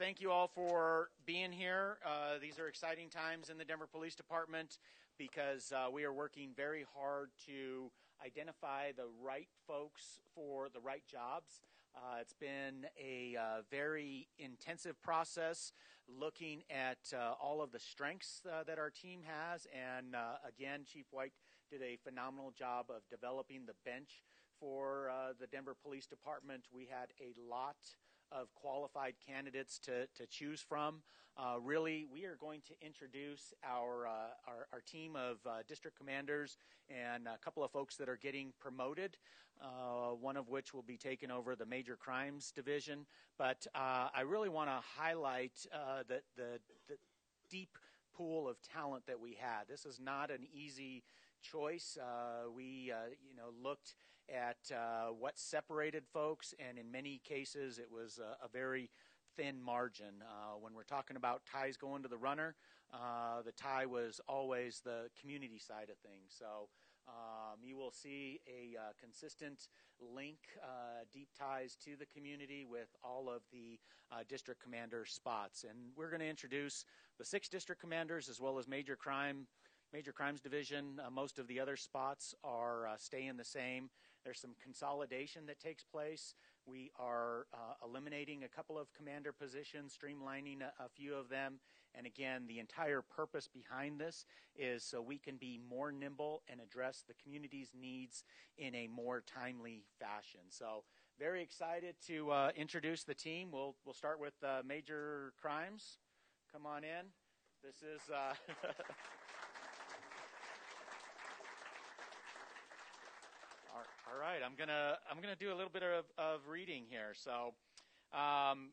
thank you all for being here. Uh, these are exciting times in the Denver Police Department because uh, we are working very hard to identify the right folks for the right jobs. Uh, it's been a uh, very intensive process looking at uh, all of the strengths uh, that our team has. And again, Chief White did a phenomenal job of developing the bench for the Denver Police Department. We had a lot of qualified candidates to, to choose from. Uh, really, we are going to introduce our, uh, our, our, team of uh, district commanders and a couple of folks that are getting promoted, uh, one of which will be taking over the Major Crimes Division. But uh, I really want to highlight uh, the, the, the deep pool of talent that we had. This is not an easy choice. Uh, we, uh, you know, looked at uh, what separated folks, and in many cases, it was a, a very thin margin. Uh, when we're talking about ties going to the runner, uh, the tie was always the community side of things. So um, you will see a uh, consistent link, uh, deep ties to the community with all of the uh, district commander spots. And we're going to introduce the six district commanders as well as major crime. Major Crimes Division, uh, most of the other spots are staying the same. There's some consolidation that takes place. We are uh, eliminating a couple of commander positions, streamlining a, a, few of them. And again, the entire purpose behind this is so we can be more nimble and address the community's needs in a more timely fashion. So, very excited to uh, introduce the team. We'll, we'll start with uh, major crimes. Come on in. This is. Uh, All right, I'm gonna I'm gonna do a little bit of, of reading here. So, um,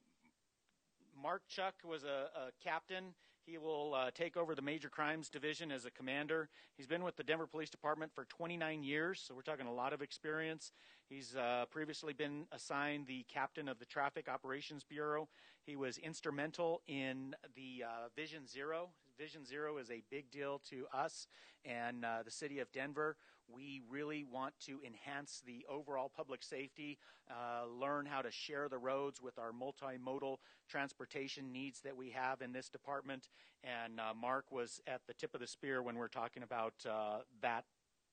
Mark Chuck was a, a captain. He will uh, take over the Major Crimes Division as a commander. He's been with the Denver Police Department for 29 years, so we're talking a lot of experience. He's uh, previously been assigned the captain of the Traffic Operations Bureau. He was instrumental in the uh, Vision Zero. Vision Zero is a big deal to us and uh, the city of Denver. We really want to enhance the overall public safety, uh, learn how to share the roads with our multimodal transportation needs that we have in this department. And uh, Mark was at the tip of the spear when we're talking about uh, that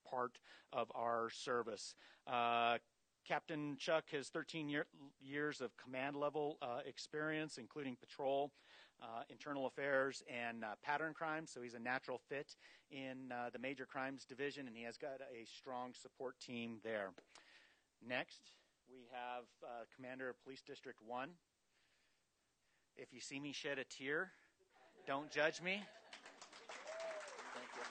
part of our service. Uh, Captain Chuck has 13 year, years of command level uh, experience, including patrol, uh, internal affairs, and uh, pattern crime. So he's a natural fit in uh, the major crimes division, and he has got a strong support team there. Next, we have uh, Commander of Police District 1. If you see me shed a tear, don't judge me. Thank you.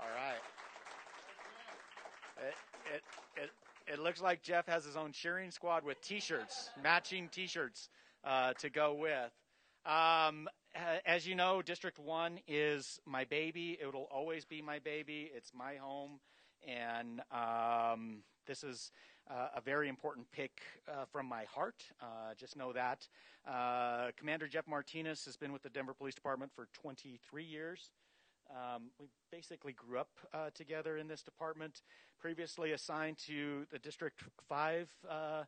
All right. It, it, it, it looks like Jeff has his own cheering squad with T-shirts, matching T-shirts uh, to go with. Um, as you know, District One is my baby. It will always be my baby. It's my home, and um, this is uh, a very important pick uh, from my heart. Uh, just know that. Uh, Commander Jeff Martinez has been with the Denver Police Department for 23 years. Um, we basically grew up uh, together in this department. Previously assigned to the District 5 uh,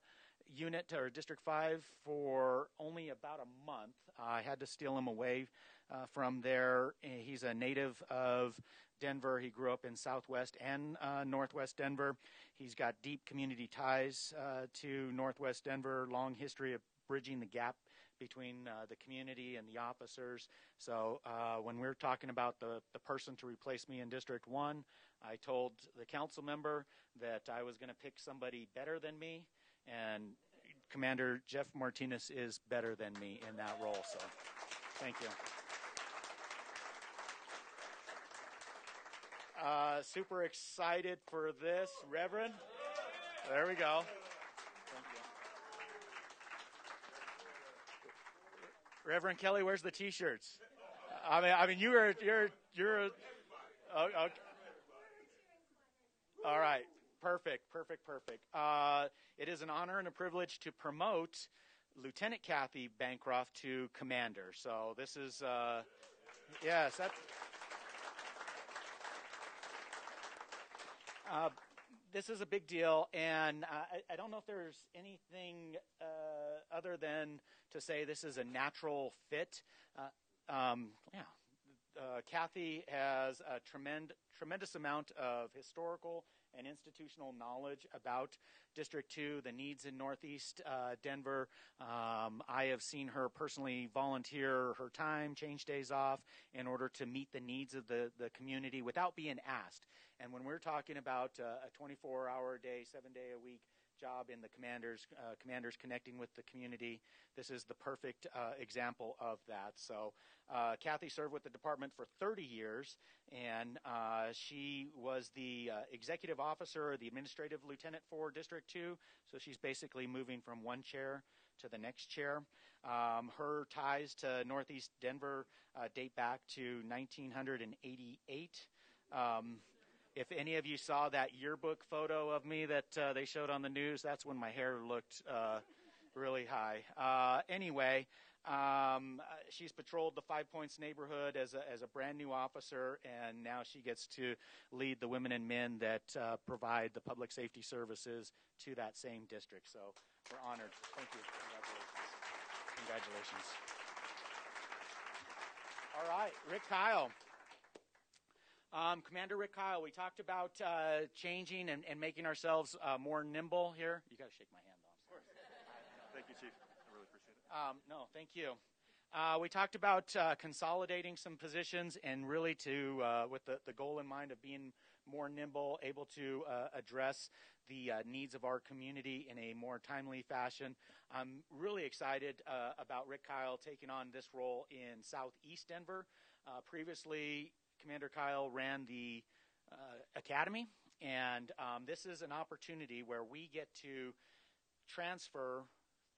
unit or District 5 for only about a month. I had to steal him away uh, from there. He's a native of Denver. He grew up in Southwest and uh, Northwest Denver. He's got deep community ties uh, to Northwest Denver, long history of bridging the gap between uh, the community and the officers. So uh, when we're talking about the, the person to replace me in District 1, I told the council member that I was going to pick somebody better than me, and Commander Jeff Martinez is better than me in that role. So thank you. Uh, super excited for this, Reverend. There we go. Reverend Kelly, where's the T-shirts? I mean, I mean, you are you're you're. Oh, okay. All right, perfect, perfect, perfect. Uh, it is an honor and a privilege to promote Lieutenant Kathy Bancroft to Commander. So this is uh, yes, that. Uh, this is a big deal, and uh, I, I, don't know if there's anything uh, other than to say this is a natural fit. Uh, um, yeah, uh, Kathy has a tremend, tremendous amount of historical and institutional knowledge about District 2, the needs in Northeast uh, Denver. Um, I have seen her personally volunteer her time, change days off, in order to meet the needs of the, the community without being asked. And when we're talking about uh, a 24 hour a day, seven day a week job in the commanders, uh, commanders connecting with the community. This is the perfect uh, example of that. So, uh, Kathy served with the department for 30 years, and uh, she was the uh, executive officer the administrative lieutenant for District 2. So, she's basically moving from one chair to the next chair. Um, her ties to Northeast Denver uh, date back to 1988. Um, if any of you saw that yearbook photo of me that uh, they showed on the news, that's when my hair looked uh, really high. Uh, anyway, um, she's patrolled the Five Points neighborhood as a, as a brand new officer, and now she gets to lead the women and men that uh, provide the public safety services to that same district. So we're honored. Thank you. Congratulations. Congratulations. All right, Rick Kyle. Um, Commander Rick Kyle, we talked about uh, changing and, and, making ourselves uh, more nimble here. You got to shake my hand, though. Of course. thank you, Chief. I really appreciate it. Um, no, thank you. Uh, we talked about uh, consolidating some positions and really to, uh, with the, the goal in mind of being more nimble, able to uh, address the needs of our community in a more timely fashion. I'm really excited about Rick Kyle taking on this role in Southeast Denver. previously, Commander Kyle ran the uh, academy, and um, this is an opportunity where we get to transfer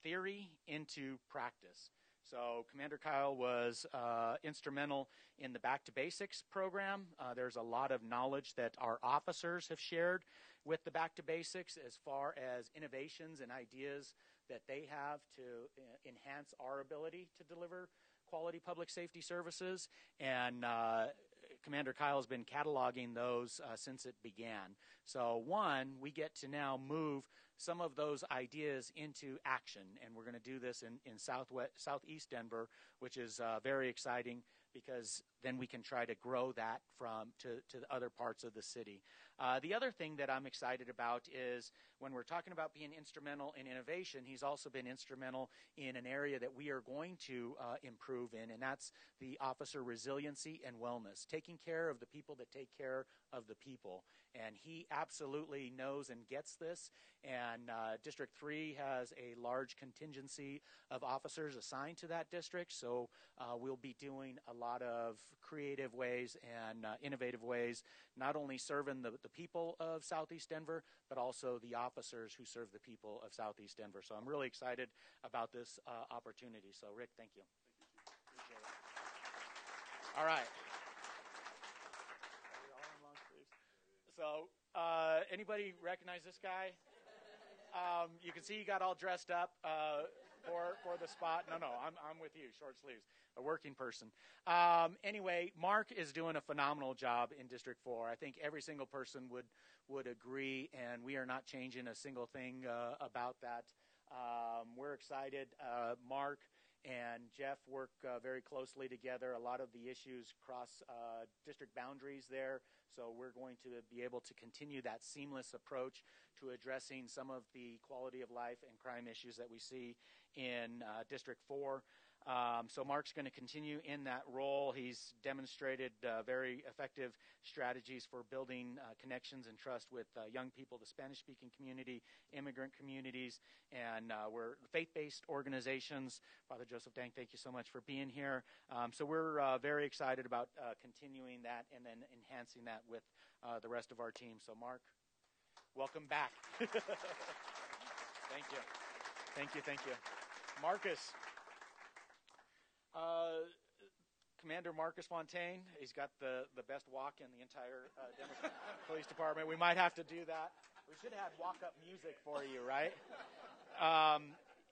theory into practice. So, Commander Kyle was uh, instrumental in the Back to Basics program. Uh, there's a lot of knowledge that our officers have shared with the Back to Basics as far as innovations and ideas that they have to uh, enhance our ability to deliver quality public safety services. And uh, Commander Kyle has been cataloging those uh, since it began. So, one, we get to now move some of those ideas into action, and we're going to do this in, in southwest, southeast Denver, which is uh, very exciting because then we can try to grow that from to, to other parts of the city. Uh, the other thing that I'm excited about is when we're talking about being instrumental in innovation, he's also been instrumental in an area that we are going to uh, improve in, and that's the officer resiliency and wellness, taking care of the people that take care of the people. And he absolutely knows and gets this. And uh, District 3 has a large contingency of officers assigned to that district, so uh, we'll be doing a lot of creative ways and uh, innovative ways, not only serving the, the people of Southeast Denver, but also the officers who serve the people of Southeast Denver. So I'm really excited about this uh, opportunity. So, Rick, thank you. Thank you All right. So, uh, anybody recognize this guy? Um, you can see he got all dressed up. Uh, for, for the spot. No, no, I'm, I'm with you, short sleeves, a working person. Um, anyway, Mark is doing a phenomenal job in District 4. I think every single person would, would agree, and we are not changing a single thing uh, about that. Um, we're excited. Uh, Mark and Jeff work uh, very closely together. A lot of the issues cross uh, district boundaries there, so we're going to be able to continue that seamless approach to addressing some of the quality of life and crime issues that we see in uh, District 4. Um, so Mark's going to continue in that role. He's demonstrated uh, very effective strategies for building uh, connections and trust with uh, young people, the Spanish-speaking community, immigrant communities, and uh, we're faith-based organizations. Father Joseph Dang, thank you so much for being here. Um, so we're uh, very excited about uh, continuing that and then enhancing that with the rest of our team. So Mark, welcome back. thank you. Thank you. Thank you. Marcus. Uh, Commander Marcus Fontaine. He's got the, the best walk in the entire uh, Denver Police Department. We might have to do that. We should have walk up music for you, right? Um,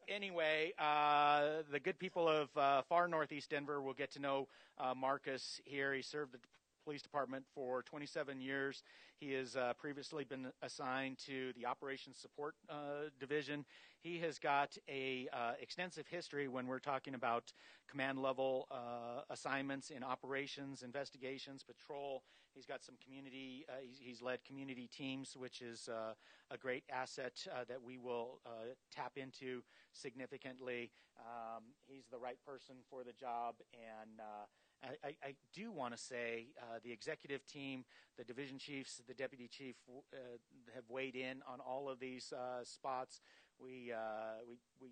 anyway, uh, the good people of uh, far northeast Denver will get to know uh, Marcus here. He served the police department for 27 years He has uh, previously been assigned to the Operations Support uh, Division. He has got a uh, extensive history when we're talking about command level uh, assignments in operations, investigations, patrol. He's got some community. Uh, he's, he's, led community teams, which is a great asset that we will tap into significantly. Um, he's the right person for the job, and I, I, do want to say uh, the executive team, the division chiefs, the deputy chief uh, have weighed in on all of these uh, spots. We, uh, we, we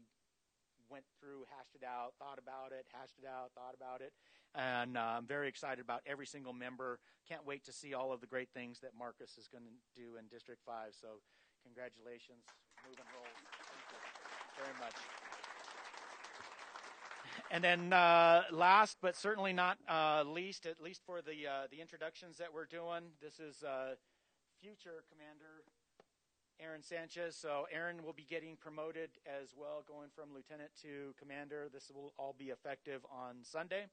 went through, hashed it out, thought about it, hashed it out, thought about it, and uh, I'm very excited about every single member. Can't wait to see all of the great things that Marcus is going to do in District 5. So, congratulations. Moving roles. Thank you very much. And then uh, last but certainly not uh, least, at least for the uh, the introductions that we're doing, this is uh, future Commander Aaron Sanchez. So Aaron will be getting promoted as well, going from lieutenant to commander. This will all be effective on Sunday.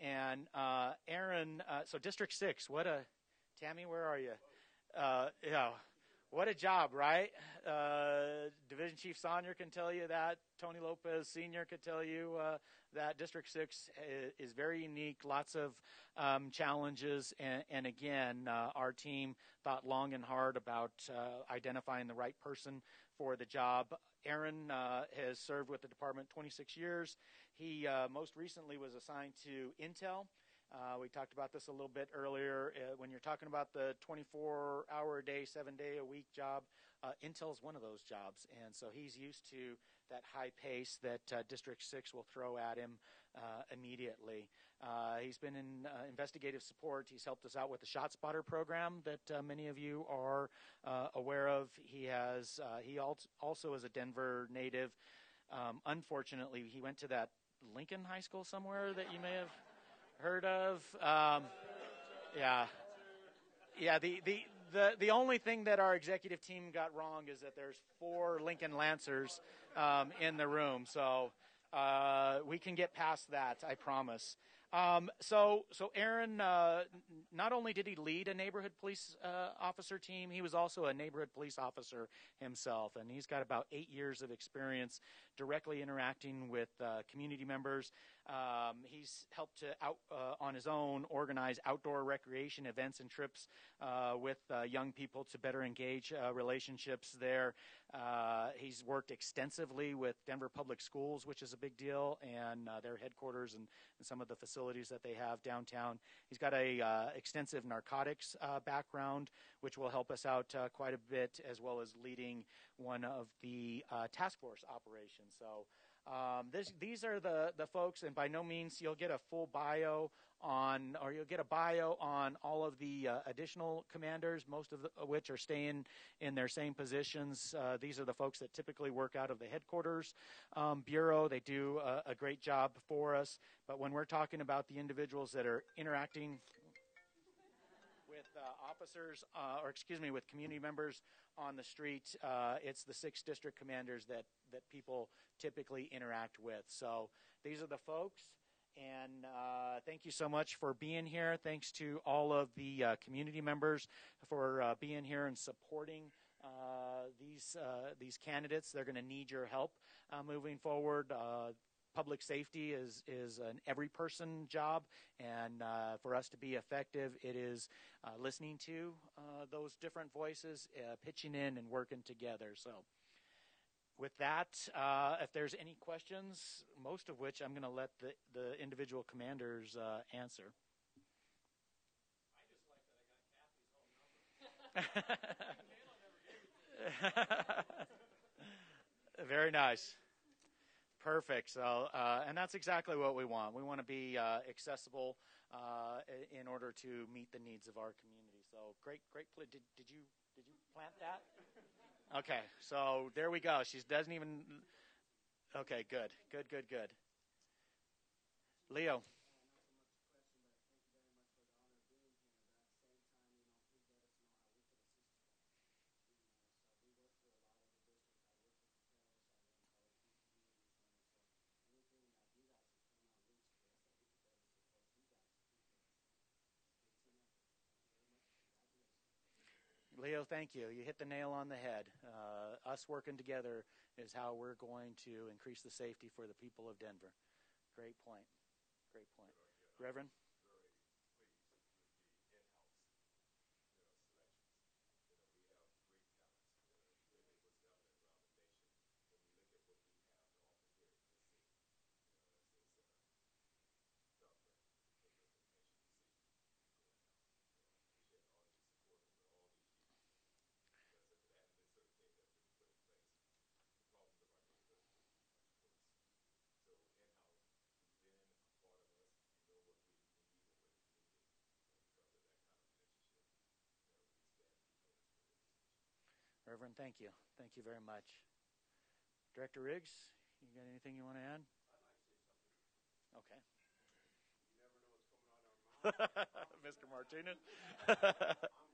And uh, Aaron, uh, so District Six, what a Tammy, where are you? yeah what a job, right? Uh, Division Chief Saunier can tell you that. Tony Lopez Sr. could tell you uh, that District 6 is very unique, lots of um, challenges. And, and again, uh, our team thought long and hard about uh, identifying the right person for the job. Aaron uh, has served with the department 26 years. He uh, most recently was assigned to Intel. Uh, we talked about this a little bit earlier. Uh, when you're talking about the 24 hour a day, seven day a week job, uh, Intel's one of those jobs. And so he's used to that high pace that uh, District 6 will throw at him uh, immediately. Uh, he's been in investigative support. He's helped us out with the ShotSpotter program that many of you are aware of. He has he also is a Denver native. Um, unfortunately, he went to that Lincoln High School somewhere that you may have heard of. Um, yeah, yeah. The, the the the only thing that our executive team got wrong is that there's four Lincoln Lancers um, in the room, so uh, we can get past that. I promise. Um, so, so Aaron, uh, not only did he lead a neighborhood police uh, officer team, he was also a neighborhood police officer himself, and he's got about eight years of experience directly interacting with uh, community members. Um, he's helped to out uh, on his own organize outdoor recreation events and trips uh, with uh, young people to better engage uh, relationships there. Uh, he's worked extensively with Denver Public Schools, which is a big deal, and uh, their headquarters and, and, some of the facilities that they have downtown. He's got a extensive narcotics background, which will help us out quite a bit, as well as leading one of the task force operations. So. Um, this, these are the, the folks, and by no means you'll get a full bio on, or you'll get a bio on all of the uh, additional commanders, most of, the, which are staying in their same positions. Uh, these are the folks that typically work out of the headquarters um, bureau. They do a, a great job for us. But when we're talking about the individuals that are interacting with uh, officers, uh, or excuse me, with community members on the street, uh, it's the six district commanders that, that people typically interact with. So these are the folks. And uh, thank you so much for being here. Thanks to all of the uh, community members for uh, being here and supporting uh, these uh, these candidates. They're going to need your help moving forward public safety is is an every person job, and uh, for us to be effective, it is uh, listening to uh, those different voices, uh, pitching in, and working together. So. With that, uh, if there's any questions, most of which I'm going to let the, the individual commanders uh, answer. Very nice. Perfect. So, uh, and that's exactly what we want. We want to be uh, accessible uh, in order to meet the needs of our community. So, great, great. Did, did you did you plant that? Okay. So there we go. She doesn't even. Okay. Good. Good. Good. Good. Leo. Leo, thank you. You hit the nail on the head. Uh, us working together is how we're going to increase the safety for the people of Denver. Great point. Great point. Reverend? Reverend, thank you. Thank you very much. Director Riggs, you got anything you want to add? Okay. Mr. Martinez.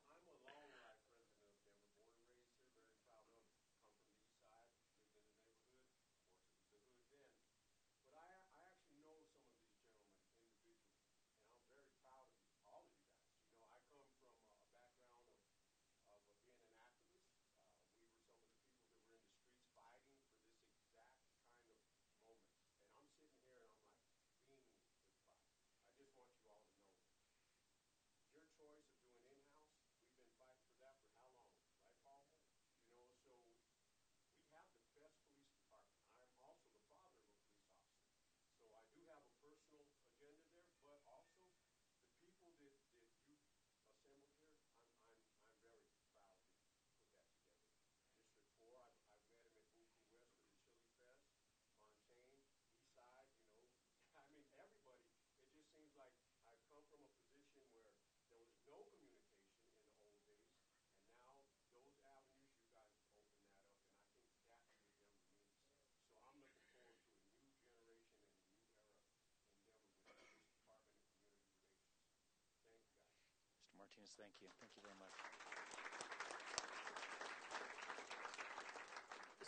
Martinez, thank you. Thank you very much.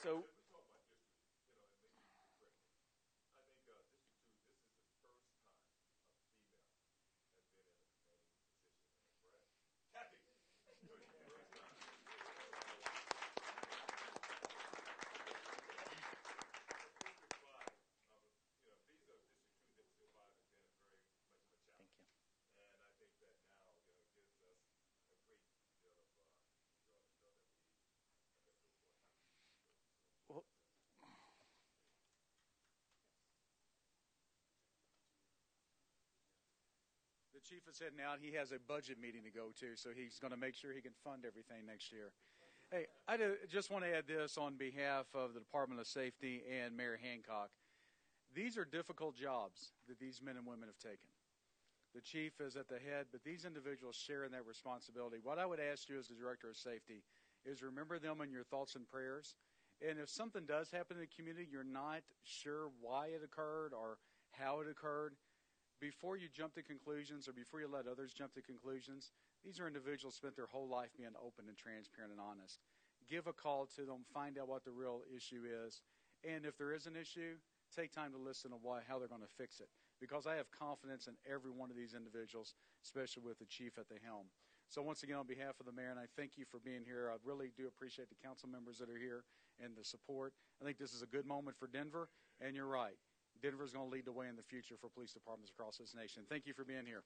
So, chief is heading out. He has a budget meeting to go to, so he's going to make sure he can fund everything next year. Hey, I just want to add this on behalf of the Department of Safety and Mayor Hancock. These are difficult jobs that these men and women have taken. The chief is at the head, but these individuals share in that responsibility. What I would ask you as the director of safety is remember them in your thoughts and prayers. And if something does happen in the community, you're not sure why it occurred or how it occurred, before you jump to conclusions or before you let others jump to conclusions, these are individuals spent their whole life being open and transparent and honest. Give a call to them, find out what the real issue is, and if there is an issue, take time to listen to why, how they're going to fix it. Because I have confidence in every one of these individuals, especially with the chief at the helm. So once again, on behalf of the mayor, and I thank you for being here. I really do appreciate the council members that are here and the support. I think this is a good moment for Denver, and you're right. Denver is going to lead the way in the future for police departments across this nation. Thank you for being here.